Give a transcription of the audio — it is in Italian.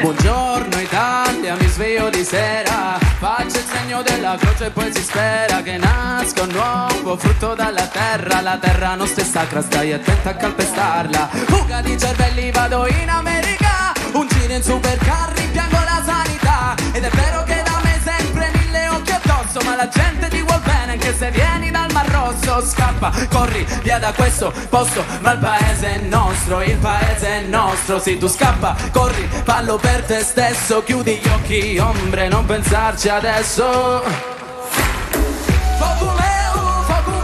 Buongiorno Italia, mi sveglio di sera, faccio il segno della croce e poi si spera che nasca un nuovo frutto dalla terra, la terra nostra è sacra, stai attenta a calpestarla. Fuga di cervelli, vado in America, un giro in supercar, rimpiango la sanità, ed è vero che da me sempre mille occhi addosso, ma la gente ti vuol bene anche se vieni dal Marocco. Rosso Scappa, corri via da questo posto Ma il paese è nostro, il paese è nostro Sì, tu scappa, corri, fallo per te stesso Chiudi gli occhi, ombre, non pensarci adesso. Fuoco meu, fuoco